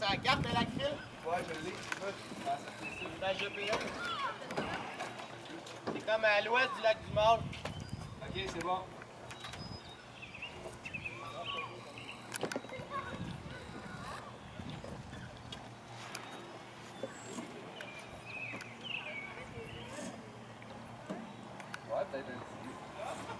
C'est la carte la file? Ouais, je l'ai. Ah, ça fait ça. La GPS. C'est comme à l'ouest du lac du Mort. Ok, c'est bon. Ouais, peut-être un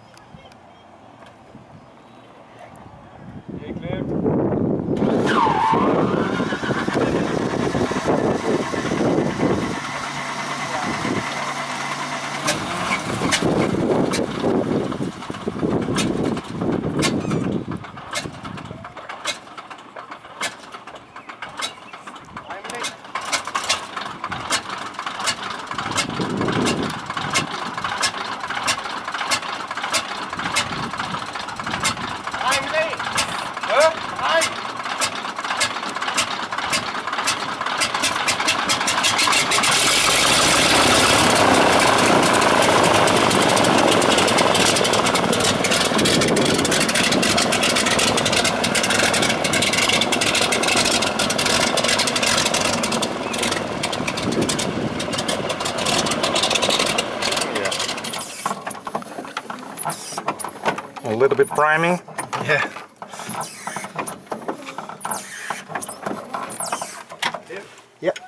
little bit priming. Yeah. Yep.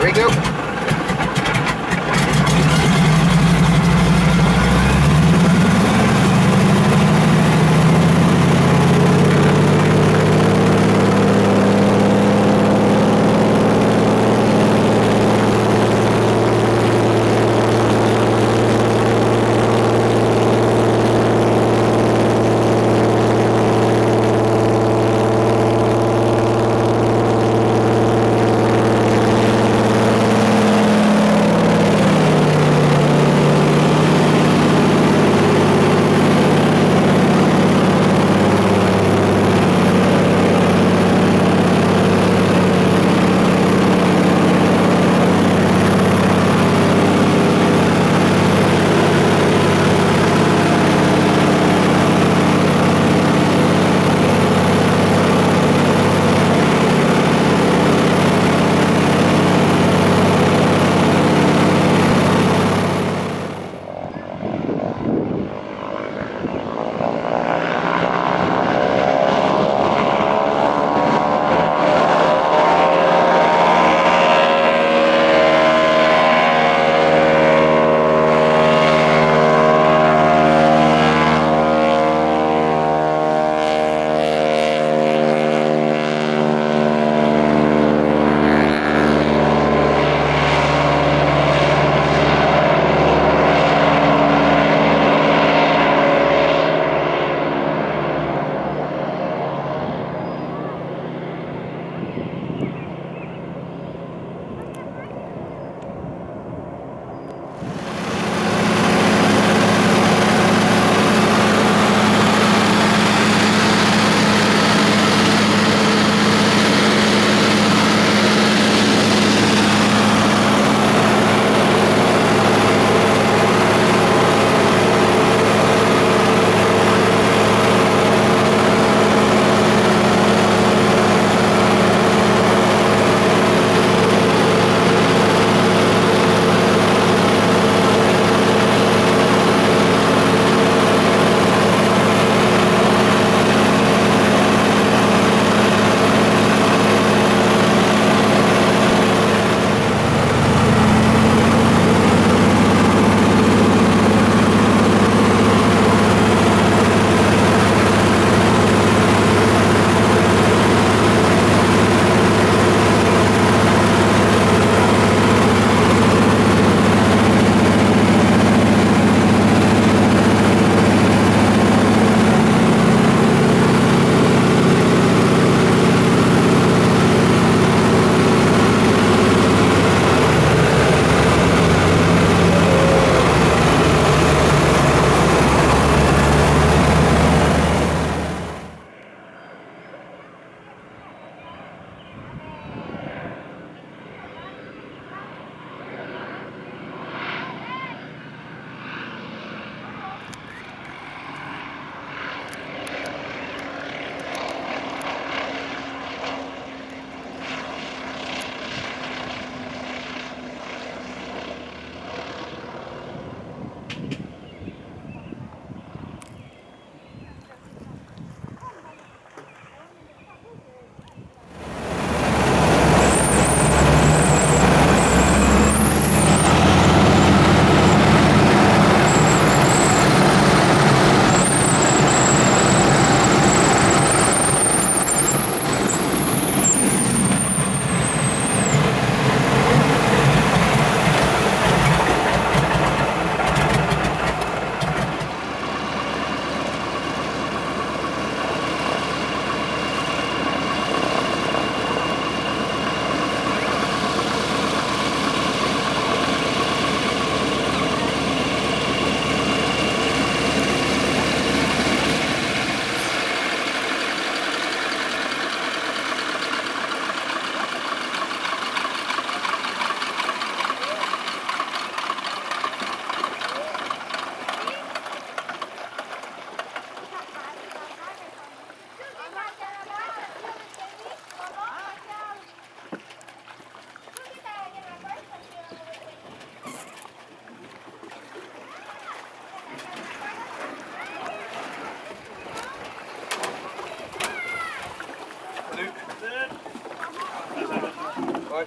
There we go. Ouais.